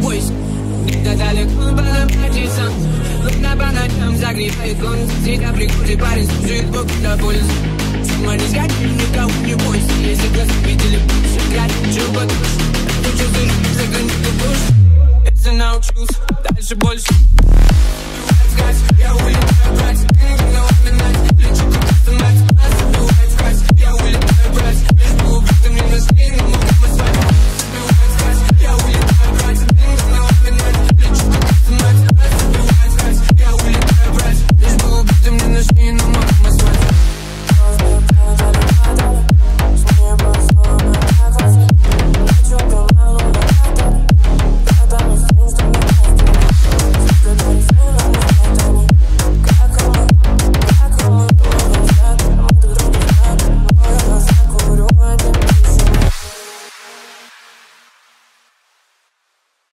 не бойся Где-то далеко позаботиться Луна по ночам загребает он Всегда прикрутит парень, служит Богу для пользы Сама не сгоди, никого не бойся Если глаза видели, все играть Чего ты Ты чувствуешь, загони ты душ Если научился, дальше больше